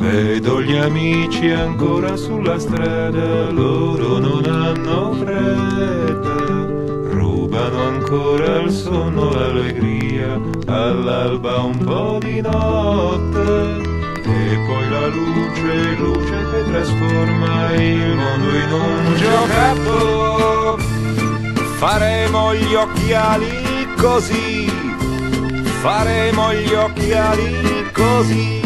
Vedo gli amici ancora sulla strada, loro non hanno fretta, rubano ancora il sonno, l'allegria, all'alba un po' di notte. E poi la luce, luce che trasforma il mondo in un giocattolo. Faremo gli occhiali così, faremo gli occhiali così